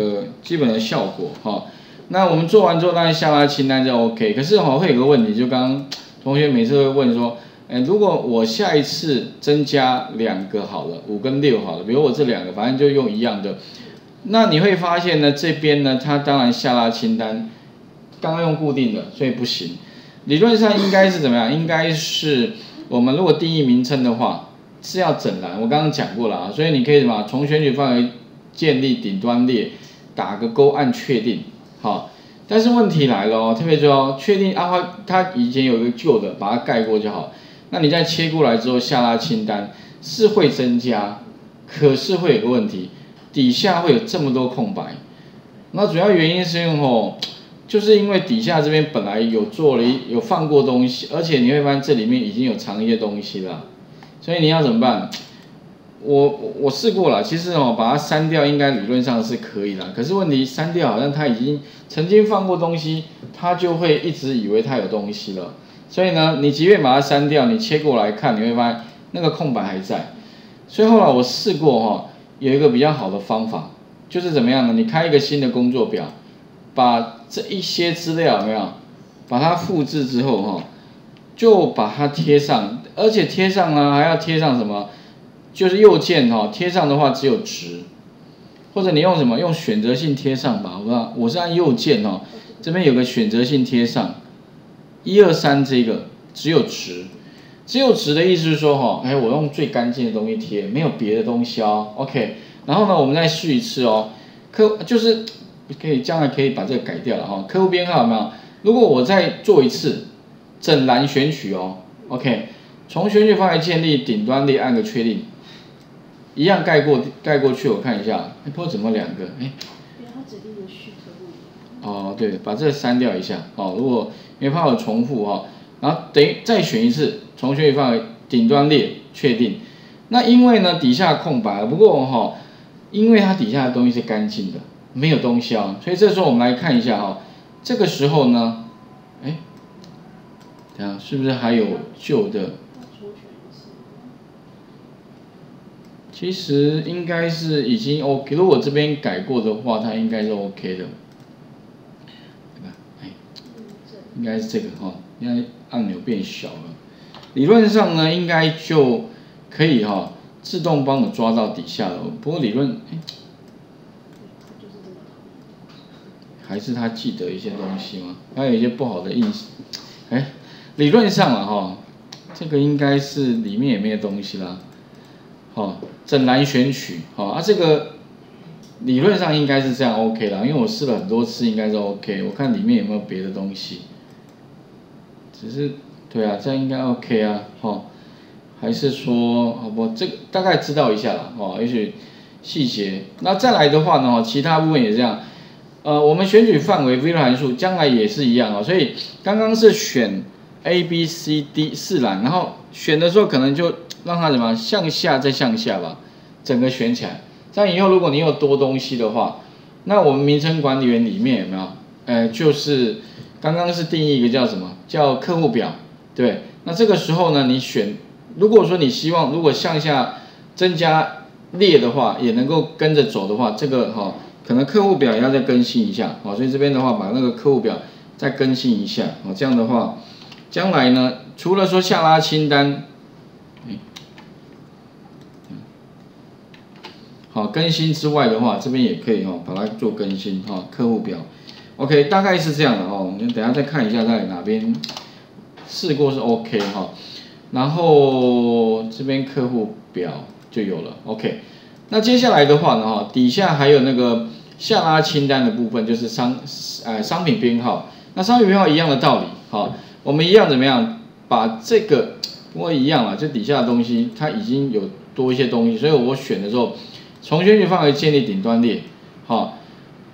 个基本的效果哈。那我们做完之后，当然下拉清单就 OK。可是哈会有个问题，就刚刚同学每次会问说，哎，如果我下一次增加两个好了，五跟六好了，比如我这两个，反正就用一样的，那你会发现呢，这边呢，它当然下拉清单刚刚用固定的，所以不行。理论上应该是怎么样？应该是我们如果定义名称的话。是要整栏，我刚刚讲过了啊，所以你可以什么从选取范围建立顶端列，打个勾按确定，好，但是问题来了哦，特别重要，确定啊它它以前有一个旧的，把它盖过就好，那你再切过来之后下拉清单是会增加，可是会有个问题，底下会有这么多空白，那主要原因是因为哦，就是因为底下这边本来有做了一有放过东西，而且你会发现这里面已经有藏一些东西了。所以你要怎么办？我我试过了，其实哦，把它删掉应该理论上是可以的。可是问题删掉好像它已经曾经放过东西，它就会一直以为它有东西了。所以呢，你即便把它删掉，你切过来看，你会发现那个空白还在。所以后来我试过哈，有一个比较好的方法，就是怎么样呢？你开一个新的工作表，把这一些资料有没有，把它复制之后哈。就把它贴上，而且贴上呢还要贴上什么？就是右键哈，贴上的话只有值，或者你用什么？用选择性贴上吧，我不好？我是按右键哦，这边有个选择性贴上，一二三这个只有值，只有值的意思是说哈，哎，我用最干净的东西贴，没有别的东西哦，OK。然后呢，我们再试一次哦，客就是可以将来可以把这个改掉了哈，客户编号有没有？如果我再做一次。整栏选取哦，OK，从选取范围建立顶端立按个确定，一样盖过盖过去，我看一下，哎，不知道怎么两个，哎，他指定的。哦，对，把这个删掉一下，哦，如果因为怕有重复哈，然后等于再选一次，重选取范围顶端列确定，那因为呢底下空白，不过哈，因为它底下的东西是干净的，没有东西啊，所以这时候我们来看一下哈，这个时候呢，哎。啊，是不是还有旧的？其实应该是已经 OK，如果这边改过的话，它应该是 OK 的。对吧？哎，应该是这个哈，应该按钮变小了。理论上呢，应该就可以哈，自动帮我抓到底下了。不过理论，哎，还是他记得一些东西吗？还有一些不好的印象，哎。理论上了哈，这个应该是里面也没有东西啦，哦，整栏选取，好啊，这个理论上应该是这样 OK 啦，因为我试了很多次，应该是 OK，我看里面有没有别的东西，只是对啊，这样应该 OK 啊，哈，还是说好不，这大概知道一下了，哦，也许细节，那再来的话呢，其他部分也这样，呃，我们选取范围 v 函数将来也是一样啊，所以刚刚是选。A、B、C、D 四栏，然后选的时候可能就让它怎么向下再向下吧，整个选起来。这样以后如果你有多东西的话，那我们名称管理员里面有没有？呃，就是刚刚是定义一个叫什么叫客户表，对。那这个时候呢，你选，如果说你希望如果向下增加列的话，也能够跟着走的话，这个哈可能客户表也要再更新一下，好，所以这边的话把那个客户表再更新一下，好，这样的话。将来呢，除了说下拉清单，好更新之外的话，这边也可以哈，把它做更新哈，客户表，OK，大概是这样的哦。我们等下再看一下在哪边试过是 OK 哈，然后这边客户表就有了 OK。那接下来的话呢哈，底下还有那个下拉清单的部分，就是商呃商品编号，那商品编号一样的道理好。我们一样怎么样？把这个不过一样啊，这底下的东西它已经有多一些东西，所以我选的时候，从选取范围建立顶端列。好，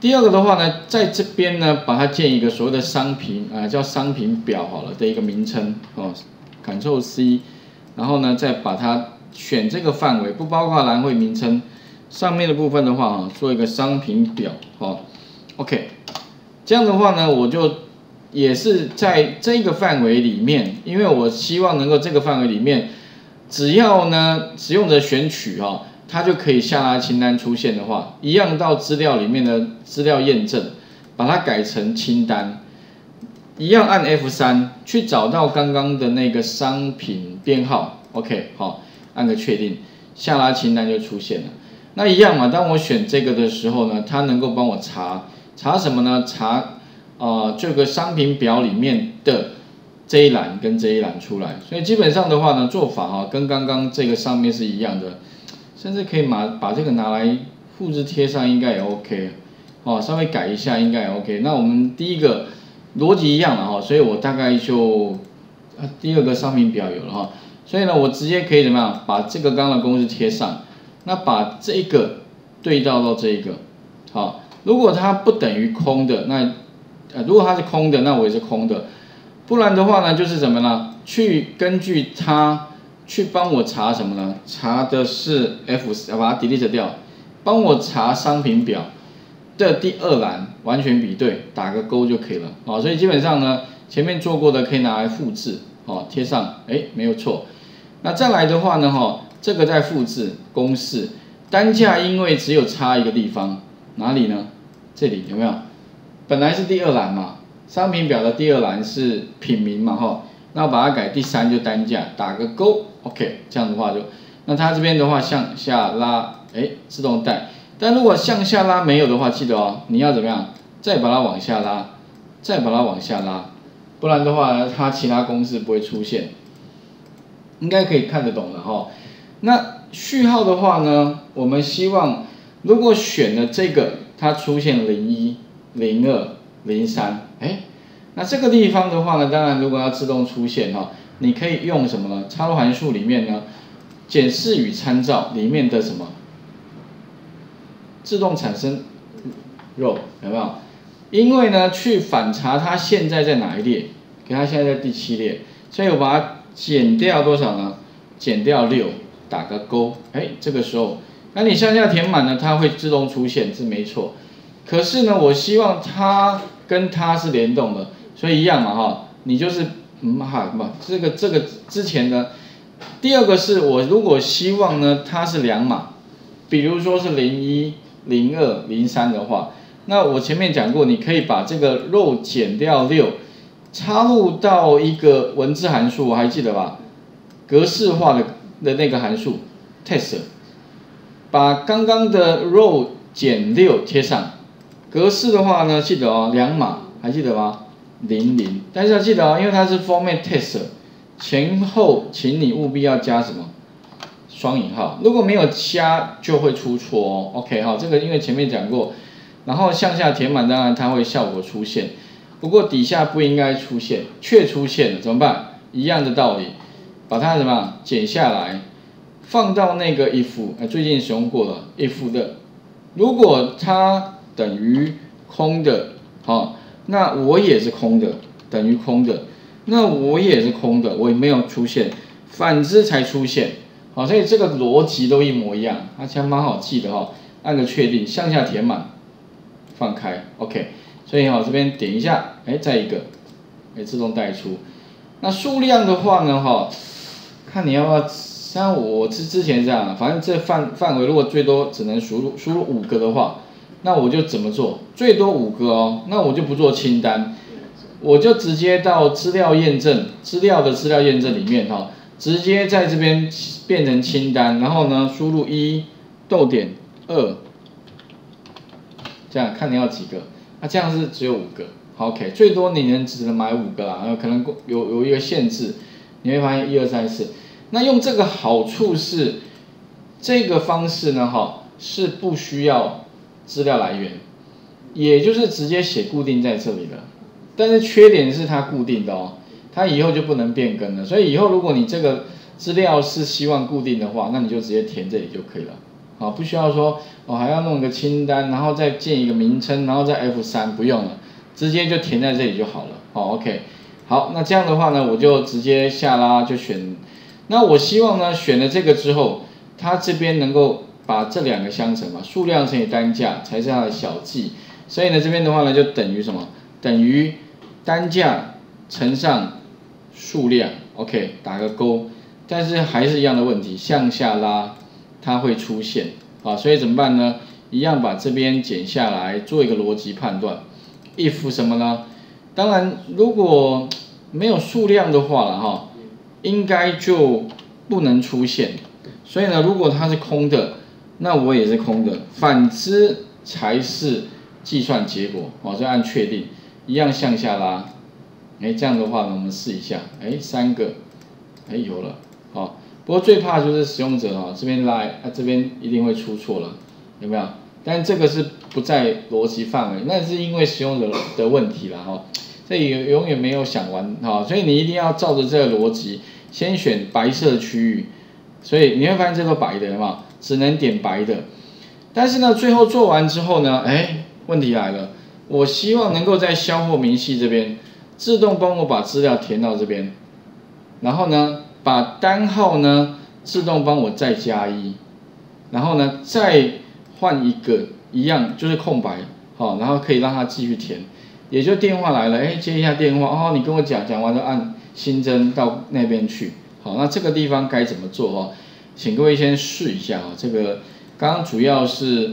第二个的话呢，在这边呢，把它建一个所谓的商品啊，叫商品表好了的一个名称哦，Ctrl C，然后呢，再把它选这个范围，不包括栏位名称上面的部分的话啊，做一个商品表。哦，OK，这样的话呢，我就。也是在这个范围里面，因为我希望能够这个范围里面，只要呢使用者选取哈，它就可以下拉清单出现的话，一样到资料里面的资料验证，把它改成清单，一样按 F 三去找到刚刚的那个商品编号，OK，好，按个确定，下拉清单就出现了。那一样嘛，当我选这个的时候呢，它能够帮我查查什么呢？查啊这个商品表里面的这一栏跟这一栏出来。所以基本上的话呢，做法哈跟刚刚这个上面是一样的。甚至可以把把这个拿来复制贴上，应该也 OK，哦，稍微改一下应该也 OK。那我们第一个逻辑一样了哈，所以我大概就第二个商品表有了哈，所以呢我直接可以怎么样把这个刚刚的公式贴上，那把这个对照到这一个，好，如果它不等于空的，那呃如果它是空的，那我也是空的，不然的话呢就是怎么呢？去根据它。去帮我查什么呢？查的是 F，把它 delete 掉，帮我查商品表的第二栏完全比对，打个勾就可以了。好，所以基本上呢，前面做过的可以拿来复制，哦贴上，哎，没有错。那再来的话呢，哈，这个再复制公式，单价因为只有差一个地方，哪里呢？这里有没有？本来是第二栏嘛，商品表的第二栏是品名嘛，哈。那我把它改第三就单价，打个勾，OK，这样的话就，那它这边的话向下拉，哎，自动带。但如果向下拉没有的话，记得哦，你要怎么样？再把它往下拉，再把它往下拉，不然的话它其他公式不会出现。应该可以看得懂了哈。那序号的话呢，我们希望如果选了这个，它出现零一、零二、零三，哎。那这个地方的话呢，当然如果要自动出现哈，你可以用什么呢？插入函数里面呢，检视与参照里面的什么，自动产生 row 有没有？因为呢，去反查它现在在哪一列，给它现在在第七列，所以我把它减掉多少呢？减掉六，打个勾，哎，这个时候，那你向下填满呢，它会自动出现，是没错。可是呢，我希望它跟它是联动的。所以一样嘛哈，你就是嗯哈不这个这个之前的，第二个是我如果希望呢它是两码，比如说是零一零二零三的话，那我前面讲过，你可以把这个肉减掉六，插入到一个文字函数，我还记得吧？格式化的的那个函数 test，把刚刚的 row 减六贴上，格式的话呢记得哦两码还记得吗？零零，但是要记得哦，因为它是 format test，前后请你务必要加什么双引号，如果没有加就会出错哦。OK 哈，这个因为前面讲过，然后向下填满，当然它会效果出现，不过底下不应该出现，却出现了，怎么办？一样的道理，把它什么剪下来，放到那个 if，最近使用过了 if 的，如果它等于空的，好。那我也是空的，等于空的，那我也是空的，我也没有出现，反之才出现，好，所以这个逻辑都一模一样，而且蛮好记的哈，按个确定，向下填满，放开，OK，所以哈这边点一下，哎，再一个，哎，自动带出，那数量的话呢哈，看你要不要，像我之之前这样，反正这范范围如果最多只能输入输入五个的话。那我就怎么做？最多五个哦，那我就不做清单，我就直接到资料验证资料的资料验证里面哈，直接在这边变成清单，然后呢输入一逗点二，这样看你要几个，那这样是只有五个，OK，最多你能只能买五个啦，可能有有一个限制，你会发现一二三四，那用这个好处是，这个方式呢哈是不需要。资料来源，也就是直接写固定在这里了，但是缺点是它固定的哦，它以后就不能变更了。所以以后如果你这个资料是希望固定的话，那你就直接填这里就可以了，好，不需要说我还要弄个清单，然后再建一个名称，然后再 F 三，不用了，直接就填在这里就好了。好，OK，好，那这样的话呢，我就直接下拉就选，那我希望呢选了这个之后，它这边能够。把这两个相乘嘛，数量乘以单价才是它的小计，所以呢这边的话呢就等于什么？等于单价乘上数量，OK，打个勾，但是还是一样的问题，向下拉它会出现，啊，所以怎么办呢？一样把这边剪下来做一个逻辑判断，if 什么呢？当然如果没有数量的话了哈，应该就不能出现。所以呢，如果它是空的，那我也是空的，反之才是计算结果。哦，就按确定，一样向下拉。哎，这样的话呢，我们试一下。哎，三个，哎有了。好，不过最怕就是使用者哦，这边拉，啊这边一定会出错了，有没有？但这个是不在逻辑范围，那是因为使用者的问题了哈。这永永远没有想完哈，所以你一定要照着这个逻辑，先选白色区域。所以你会发现这个白的嘛，只能点白的。但是呢，最后做完之后呢，哎，问题来了，我希望能够在销货明细这边自动帮我把资料填到这边，然后呢，把单号呢自动帮我再加一，然后呢再换一个一样就是空白，好，然后可以让它继续填。也就电话来了，哎，接一下电话，哦，你跟我讲，讲完就按新增到那边去。好，那这个地方该怎么做哦？请各位先试一下啊。这个刚刚主要是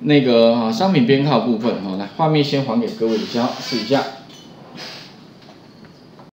那个啊商品编号部分哈，来画面先还给各位先，试一下。